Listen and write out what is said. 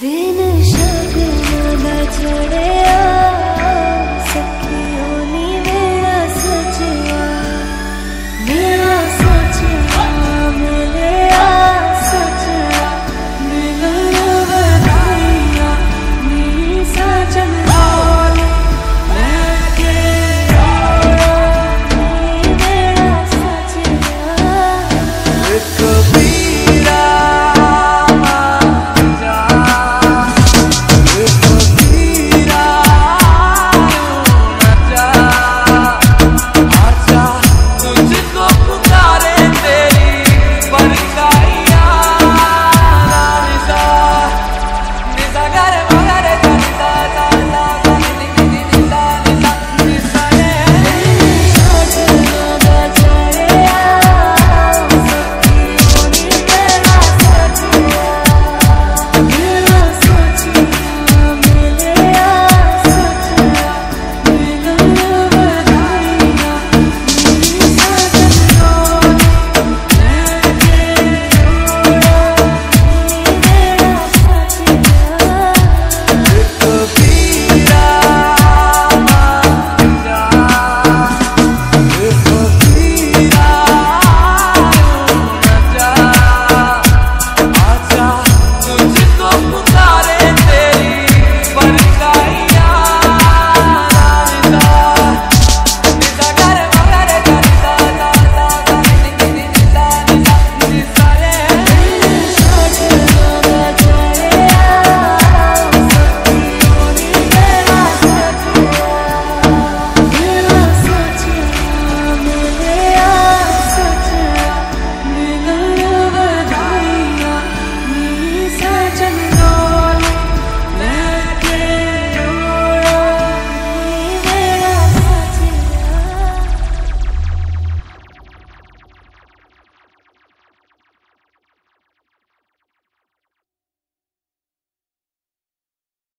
दिन शगुन न चढ़े